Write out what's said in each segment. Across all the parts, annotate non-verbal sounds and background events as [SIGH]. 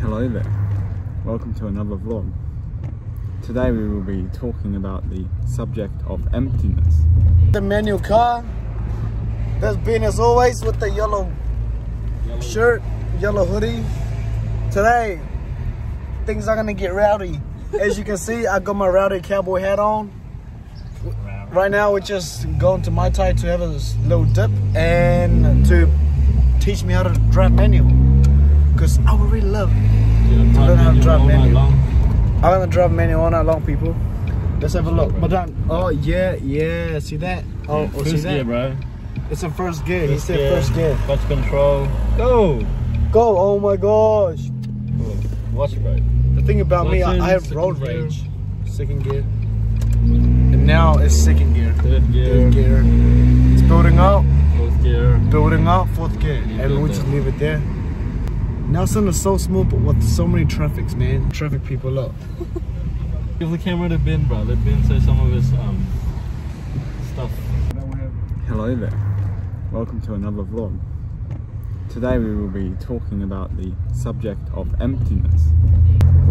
Hello there, welcome to another vlog. Today we will be talking about the subject of emptiness. The manual car. that's been as always with the yellow, shirt, yellow hoodie. Today, things are gonna get rowdy. As you can see, I got my rowdy cowboy hat on. Right now, we're just going to Maitai to have a little dip and to teach me how to drive manual. Cause I would really love to learn how to drive manual. I'm gonna drive manual all night long, people. Let's have a look. But then, oh yeah, yeah. See that? Oh, Yeah, oh see that? gear, bro. It's in first gear. he First said gear, first gear. Clutch control. Go. Go! Oh my gosh! Watch it, bro. The thing about me, I, I have road gear. rage. Second gear. And now it's second gear. Third gear. Third gear. It's building up, Fourth gear. building up. Fourth gear, and we it. just leave it there. Nelson is so small, but with so many traffics, man. Traffic people up. [LAUGHS] Give the camera to Ben, bro. Let Ben say some of his um stuff. Hello there, welcome to another vlog. Today we will be talking about the subject of emptiness.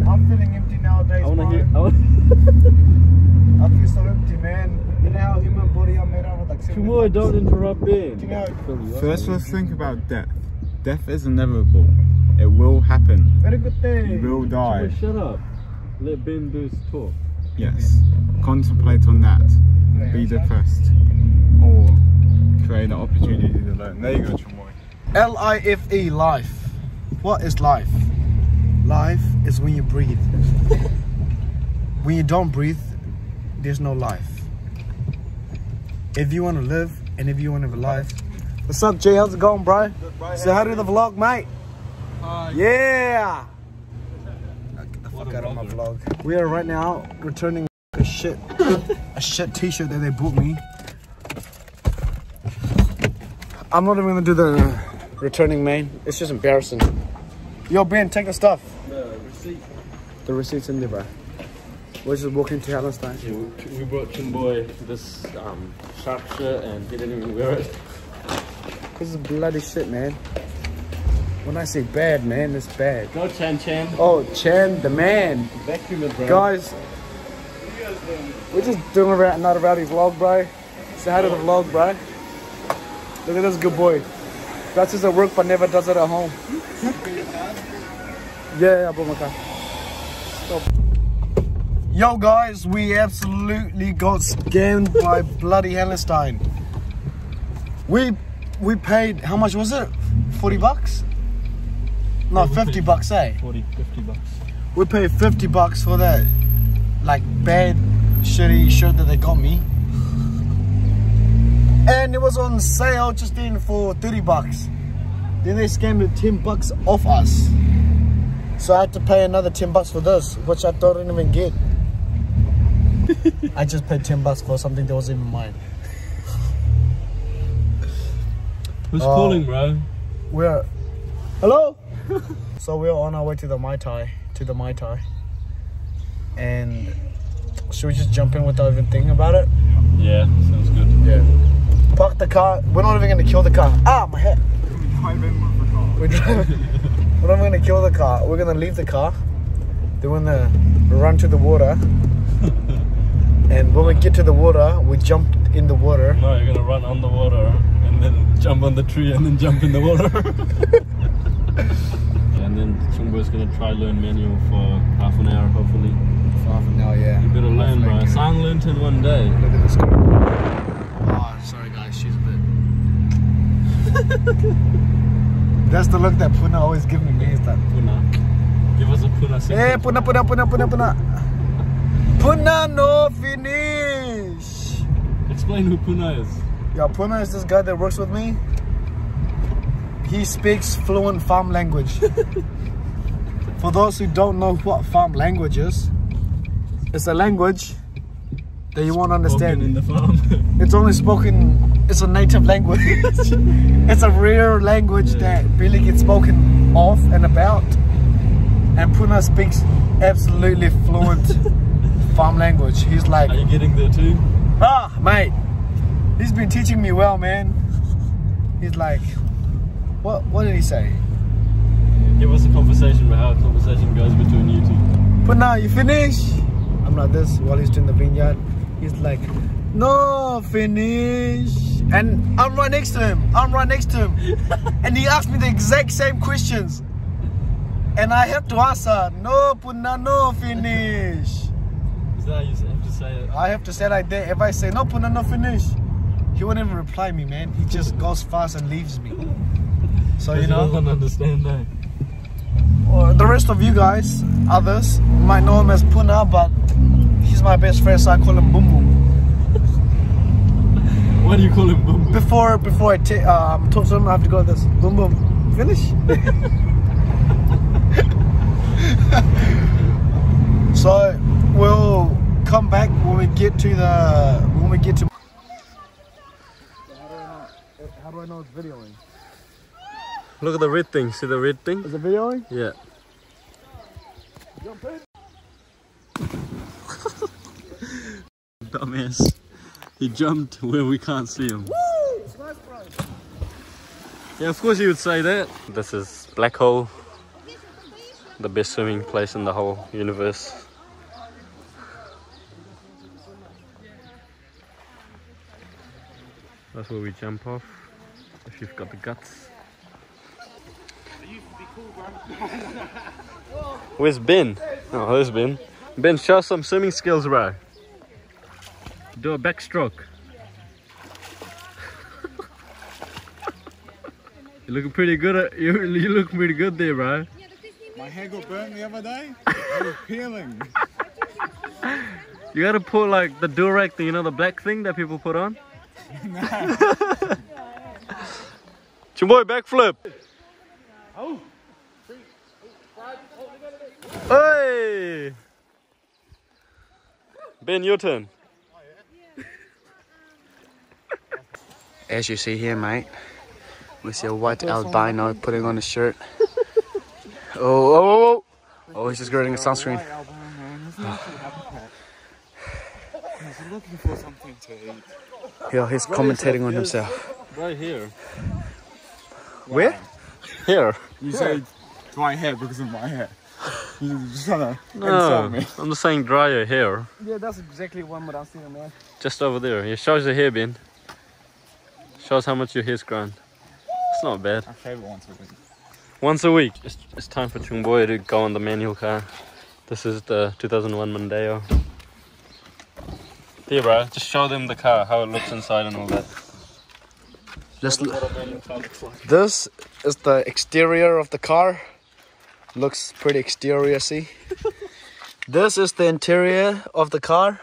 I'm feeling empty nowadays, I wanna bro. hear. I wanna... [LAUGHS] I feel so empty, man. You know how human body are made out of like. Come on, don't interrupt Ben. You know, First let's think about death. Death is inevitable. It will happen. very good thing. You will die. Shut up. Let Ben do his talk. Yes. Contemplate on that. Be depressed. Or create an opportunity to learn. There you go, Chamoy. L I F E, life. What is life? Life is when you breathe. [LAUGHS] when you don't breathe, there's no life. If you want to live and if you want to have a life. What's up, Jay? How's it going, bro? Say hi to the vlog, mate. Hi. Yeah. Get the fuck out of my vlog. We are right now returning a shit, a shit t-shirt that they bought me. I'm not even gonna do the returning main. It's just embarrassing. Yo, Ben, take the stuff. The receipt. The receipt's in there, bro. We're just walking to Hallenstein. Yeah, we, we brought Chimboy this um sharp shirt and he didn't even wear it. This is bloody shit, man. When I say bad, man, it's bad. Go Chan Chan. Oh, Chan, the man. Vacuum it, bro. Guys, we're just doing another rowdy vlog, bro. Say hi to the vlog, bro. Look at this good boy. That's just at work, but never does it at home. yeah, I brought my car. Stop. Yo, guys, we absolutely got scammed by [LAUGHS] bloody Hallenstein. We we paid how much was it? Forty bucks? No, Yeah, we fifty bucks, eh? 40, 50 bucks. We paid 50 bucks for that like bad shitty shirt that they got me. And it was on sale just then for 30 bucks. Then they scammed it 10 bucks off us. So I had to pay another 10 bucks for this, which I thought I didn't even get. I just paid 10 bucks for something that wasn't even mine. Who's Oh. calling, bro? We're hello. [LAUGHS] so we're on our way to the Maitai, to the Maitai, and should we just jump in without even thinking about it? Yeah, sounds good. Yeah. Park the car. We're not even gonna kill the car. Ah, my head. [LAUGHS] We're, driving. [LAUGHS] we're not gonna kill the car. We're gonna leave the car. Then we're gonna run to the water. and when we get to the water, we jump in the water. No, you're gonna run on the water and then jump on the tree and then jump in the water. Chumbo's gonna try learn manual for half an hour, hopefully. Half an hour, yeah. You better learn, bro. Sang learned in one day. Look at this girl. Oh, sorry guys, she's a bit. [LAUGHS] That's the look that Puna always gives me. Is that? Puna. Give us a Puna Eh, secret. Puna, Puna, Puna, Puna, Puna. Puna no finish. Explain who Puna is. Yeah, Puna is this guy that works with me. He speaks fluent farm language. [LAUGHS] For those who don't know what farm language is, it's a language that you won't understand. In the farm. [LAUGHS] It's only spoken, it's a native language. [LAUGHS] it's a rare language that really gets spoken off and about. And Puna speaks absolutely fluent [LAUGHS] farm language. He's like, Are you getting there too? ah, mate, he's been teaching me well, man. He's like, what, what did he say? Give us a conversation about how a conversation goes between you two. But now you finish. I'm like this while he's doing the vineyard. He's like, no, finish. And I'm right next to him. I'm right next to him. [LAUGHS] and he asked me the exact same questions. And I have to answer, no, Puna, no, finish. Is that how you have to say it? I have to say like that. If I say, no, Puna, no, finish, he won't even reply me, man. He just [LAUGHS] goes fast and leaves me. [LAUGHS] So, you He know. doesn't understand that. Or the rest of you guys, others, might know him as Puna, but he's my best friend, so I call him Boom Boom. Why do you call him Boom? Boom? Before before I ta- um, talk to him, I have to go this. Boom Boom. Finish. [LAUGHS] so we'll come back when we get to the when we get to. How do I know it's videoing? Look at the red thing. See the red thing? Is it videoing? Yeah. Jump in. Dumbass. He jumped where we can't see him. Woo! It's nice, bro. Yeah, of course you would say that. This is Black Hole. The best swimming place in the whole universe. That's where we jump off. If you've got the guts. Where's Ben? Oh, there's Ben. Ben, show some swimming skills, bro. Do a backstroke. [LAUGHS] You're looking pretty good. At, you you look pretty good there, bro. My hair got burnt the other day. [LAUGHS] It was peeling. You gotta put like the Durag thing, you know, the black thing that people put on. [LAUGHS] Chimboy, backflip. Oh. Hey. Ben, your turn. [LAUGHS] As you see here, mate, we see a white albino putting on a shirt. [LAUGHS] oh, oh, oh, oh! Oh, he's just getting a sunscreen. He's looking for something to eat. Yeah, he's commentating on himself. Right here. Where? Here. You say my hair because of my hair. You just trying to No, insult me. I'm just saying dry your hair. Yeah, that's exactly what I'm seeing, man. Just over there. Yeah, shows your hair, Ben. Shows how much your hair's grown. It's not bad. I shave it once a week. Once a week. It's, it's time for Cung Bawi to go on the manual car. This is the 2001 Mondeo. Here, bro. Just show them the car, how it looks inside and all that. Just this is the exterior of the car. Looks pretty exterior, see? [LAUGHS] this is the interior of the car.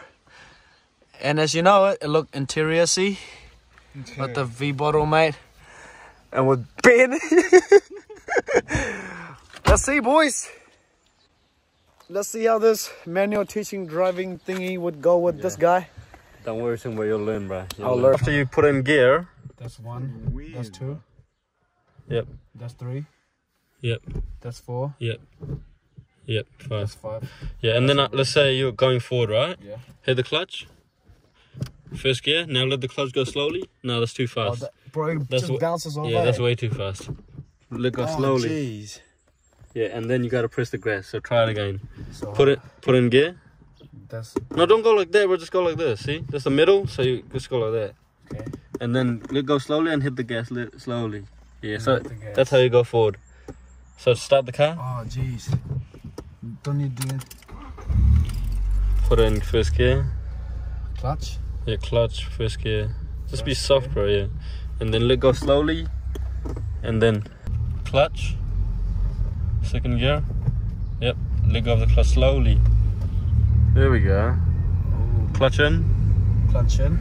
And as you know it, it look interior, see? With the V bottle, mate. And with Ben. [LAUGHS] Let's see, boys. Let's see how this manual teaching driving thingy would go with this guy. Don't worry, Cung Bawi, you'll learn, bro. You'll I'll learn. After you put in gear, That's one. Weird. That's two. Yep. That's three. Yep. That's four. Yep. Yep, five. five. Yeah, and then uh, let's say you're going forward, right? Yeah. Hit the clutch. First gear. Now let the clutch go slowly. No, that's too Oh, fast. that, bro, That's just bounces over. yeah, that's way too fast. Let go slowly. Jeez. Yeah, and then you gotta press the gas. So try it again. So Put it, put in gear. That's No, don't go like that. Bro, just go like this. See, that's the middle. So you just go like that. okay. And then let go slowly and hit the gas slowly. Yeah, so hit the gas. that's how you go forward. So start the car. Oh, jeez. Don't need the Put it in first gear. clutch. Yeah, clutch, first gear. Just be First soft, bro. Yeah, and then let go slowly, and then clutch. Second gear. Yep. Let go of the clutch slowly. There we go. Oh. Clutch in. Clutch in.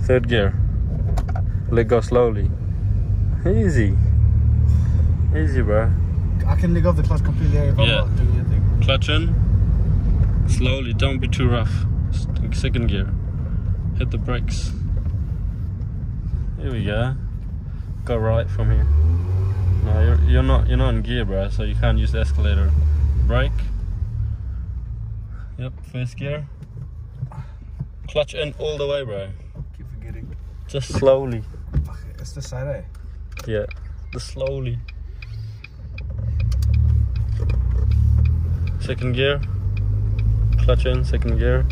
Third gear. Let go slowly. Easy. Easy, bro. I can let go of the clutch completely if I'm Yeah. not doing anything. Clutch in. Slowly. Don't be too rough. Second gear. Hit the brakes. Here we go. Go right from here. No, you're, you're not you're not in gear, bro. So you can't use the escalator. Brake. Yep. First gear. Clutch in all the way, bro. Keep forgetting. Just slowly. Fuck it, it's the side, eh? Yeah. Just slowly. Second gear. Clutch in, second gear.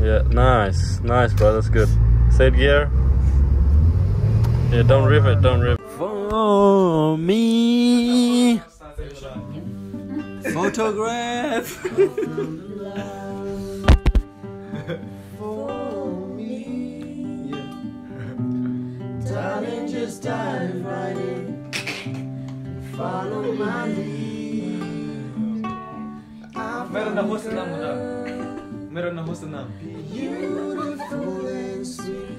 Yeah, nice. Nice, bro. That's good. Third gear. Yeah, don't rip it. Don't rip. For me. Photograph. Darling, just dive right in. Follow my lead. Meron na host na mo na. Meron na host na. Beautiful and sweet.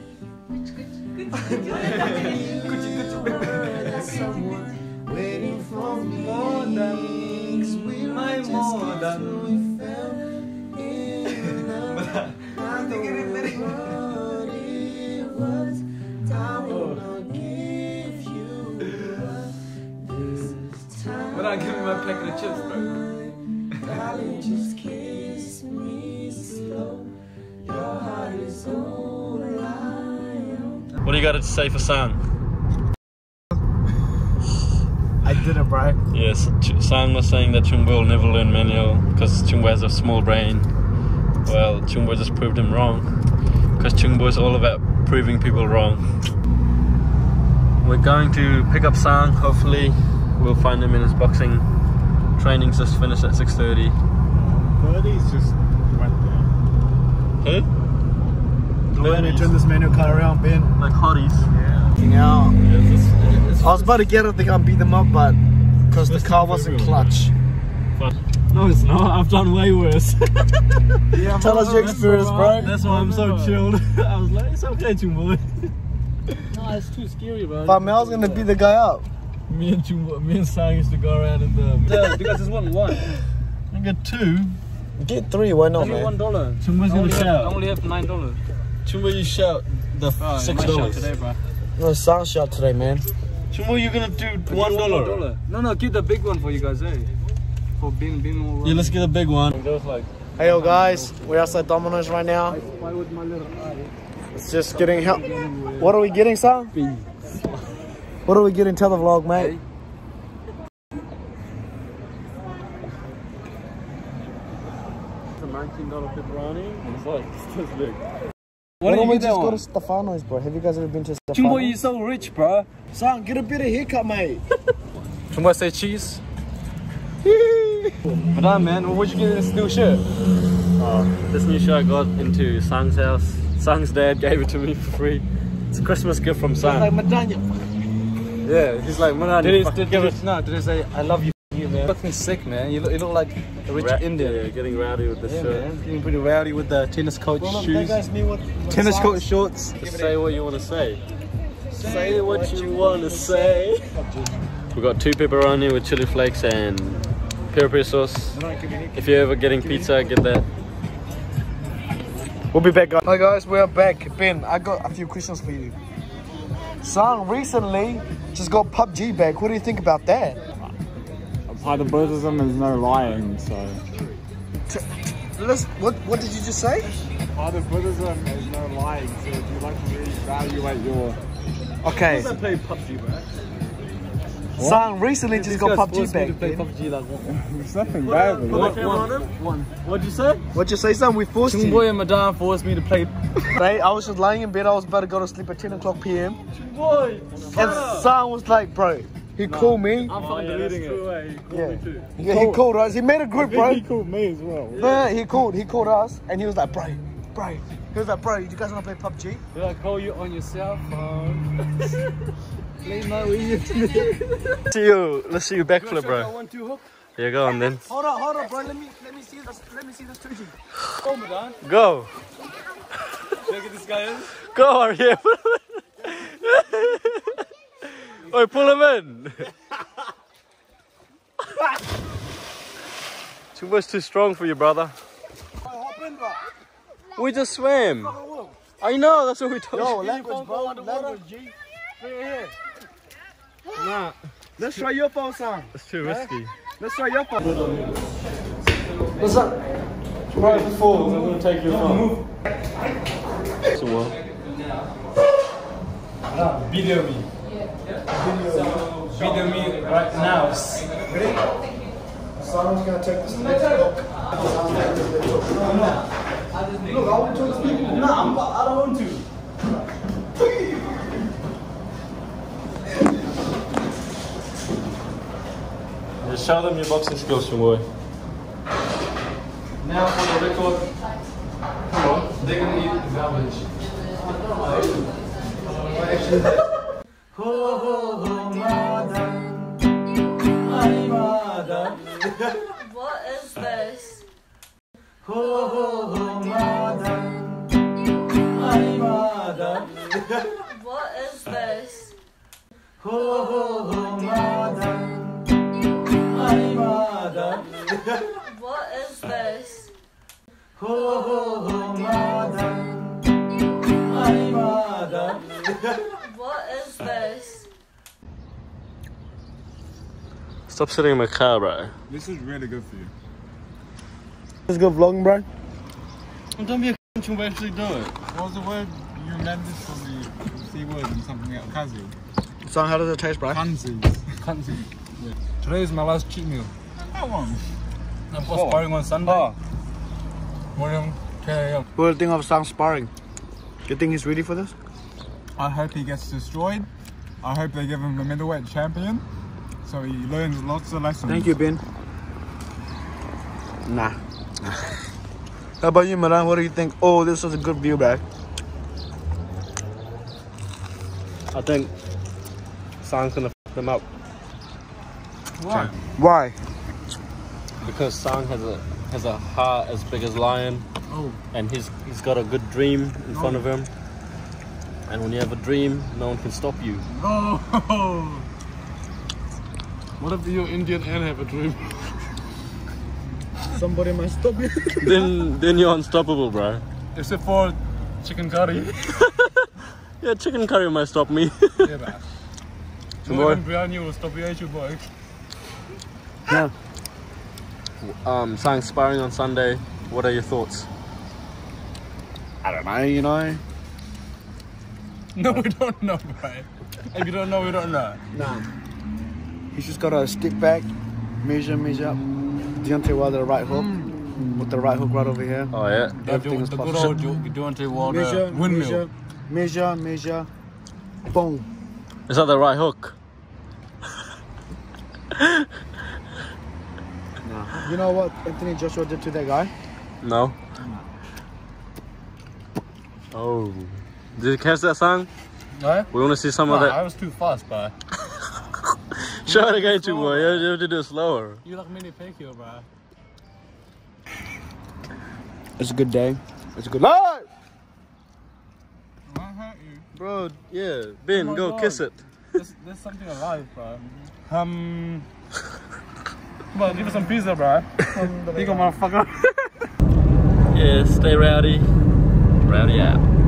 Someone waiting my more than. I'm giving my packet of chips, bro. What do you got to say for Sang? I did it, bro. Yes, Ch- Sang was saying that Chungbo will never learn manual because Chungbo has a small brain. Well, Chungbo just proved him wrong because Chungbo is all about proving people wrong. We're going to pick up Sang. Hopefully, we'll find him in his boxing training's just finished at 6:30. Birdie's just went there. Who? Let me turn this manual car around, Ben. Like hotties. Looking out. Yeah, it's just- it's I was about to get it, think I'd beat them up, but because the car wasn't February. clutch. No, it's not. I've done way worse. [LAUGHS] yeah, Tell us your experience, bro. That's why I'm so chilled. [LAUGHS] I was like, it's okay, Chungbo. [LAUGHS] no, it's too scary, bro. But Mel's gonna beat the guy up. Me and Chungbo, me and Sang used to go around in the. Yeah, because it's one one. I get two. Get three, why not, Only one man? dollar. Chungbo's I gonna only have- I only have nine dollars. Chungbo, you shout the Oh, six dollars. today, bro. No sound shot today, man. Chungbo, you're gonna do Give one me. No, no, keep the big one for you guys, eh? For being being more. Yeah, let's get a big one. Goes. Hey, yo, guys, we're outside Domino's right now. Why would my little eye? It's just getting help. What are we getting, son? What are we getting? Tell the vlog, mate. It's a nineteen dollar pepperoni. It's like it's this big. Why don't don't we you just go to Stefano's, bro? Have you guys ever been to Chumbo, Stefano's? you so rich, bro. Son, get a bit of haircut, mate. [LAUGHS] Chumbo, say cheese. [LAUGHS] Madam, man, what'd you get in this new shirt? Uh, this new shirt I got into Sang's house. Sang's dad gave it to me for free. It's a Christmas gift from Sang. Like Madonna. yeah, he's like, man, Did he, did, give did, it. no, did he say, I love you, you man? Fucking sick, man. You look, you look like a rich Ra- Indian. Yeah, getting rowdy with the Yeah, shirt. man. Getting pretty rowdy with the tennis coat Well, shoes. that guy's me with, with Tennis socks. coat shorts. Just say what you want to say. Say what you want to say. We've got two pepperoni with chili flakes and pepper sauce. If you're ever getting pizza, get that. We'll be back, guys. Hi, guys. We're back. Ben, I got a few questions for you. Son recently just got PUBG back. What do you think about that? Part of Buddhism is no lying, so. Let's, what, what did you just say? Part of Buddhism is no lying, so if you like to reevaluate your. Okay. play PUBG, bro. Son recently just got PUBG back. play Ben. PUBG like There's nothing bad with What, it. what, one. What'd you say? What'd you say, son? We forced you. boy and Madame forced me to play. [LAUGHS] Right? I was just lying in bed. I was about to go to sleep at 10 o'clock p.m. Boy, And son was like, bro, he called me. I'm fucking oh, deleting it. Yeah. Yeah, he called us. He made a group, bro. He called me as well. Yeah, he called. He called us, and he was like, bro, bro. He was like, bro, you guys want to play PUBG? Did I call you on your cell phone? Please no, we See you. Let's see you backflip, bro. One, two, hook. Yeah, go on then. Hold on, hold on, bro. Let me let me see this. Let me see this 2G. Oh, Madame. Go. Should I get this guy in? Go, Arya. [LAUGHS] Oi, pull him in. [LAUGHS] too much too strong for you, brother. Hop in. We just swam. I know, that's what we told Yo, you. language, bro. Language, G. Right here. Nah, Let's try your phone, son. it's too risky. Let's try your phone. What's up? Right before, I'm gonna take your phone. So what? Video me. Video me right now. Someone's gonna take this next look. Look, I want to talk to people. No, I'm, I don't want to. Just show them your boxing skills, your boy. Now for the record, come on, they're gonna eat garbage. [LAUGHS] Ho ho ho, mother, my mother. What is this? Ho ho ho, mother, my mother. What is this? Ho ho ho, mother, my mother. What is this? Ho ho ho, mother, my mother. What is this? Stop sitting in my car, bro. This is really good for you. It's good vlogging, bro. Don't be a cunt, you actually do it. What was the word you amended from the C word and something else? Kazi. So how does it taste, bro? Kanzi. Kanzi. Today is my last cheat meal. That one. I've got sparring on Sunday. Ah. Morning, 10 a.m. What do you think of Sang sparring? You think he's ready for this? I hope he gets destroyed. I hope they give him the middleweight champion. So he learns lots of lessons. Thank you, Ben. Nah. [LAUGHS] How about you, Milan? What do you think? Oh, this was a good view, bro. I think Sang's gonna f them up Why? Why? because Sang has a has a heart as big as lion, Oh. and he's he's got a good dream in front of oh. him. And when you have a dream, no one can stop you. Oh. [LAUGHS] What if you're Indian and have a dream? [LAUGHS] Somebody might stop you. [LAUGHS] then then you're unstoppable, bro. Except for chicken curry. [LAUGHS] Yeah, chicken curry might stop me. yeah, man. boy. More than biryani will stop you, you, boy? yeah. um, Sang sparring on Sunday. What are your thoughts? I don't know, you know. No, we don't know, bro. If you don't know, we don't know. Nah. He's just gotta step back, measure, measure up. Deontay Wilder, the right hook. Hmm. With the right hook right over here. Oh yeah. Everything is the good old Jo- Deontay Wilder Measure, windmill. measure, measure, measure. Boom. Is that the right hook? Nah. You know what Anthony Joshua did to that guy? No. Oh. Did you catch that song? No? We want to see some No, of that. I was too fast, bro. Show to get too, boy. You have to do it slower. You like mini Pacquiao, bro. It's a good day. It's a good life. I hurt you. Bro, yeah. Ben, Oh go God. kiss it. There's, there's something alive, bro. Um. Come on, give us some pizza, [LAUGHS] bro. you go, motherfucker. [LAUGHS] Yeah, stay rowdy. Rowdy out.